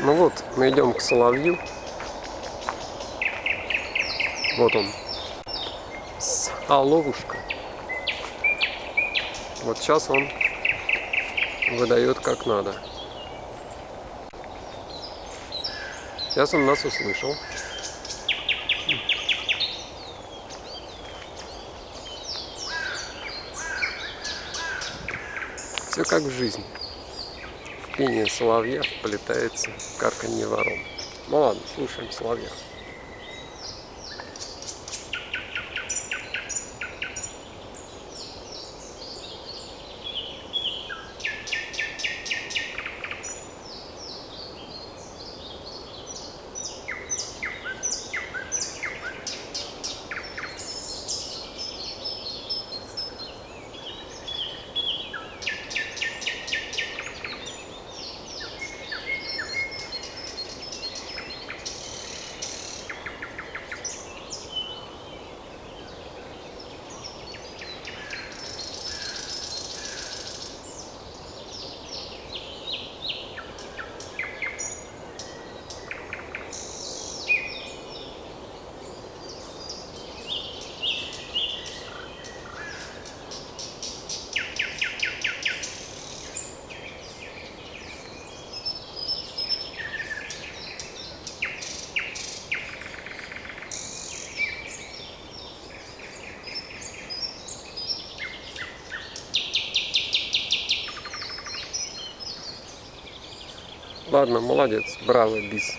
Ну вот, мы идем к соловью. Вот он. Соловушка. Вот сейчас он выдает как надо. Сейчас он нас услышал. Все как в жизни. В пение соловья вплетается карканье ворон. Ну ладно, слушаем соловья. Ладно, молодец, браво, бис.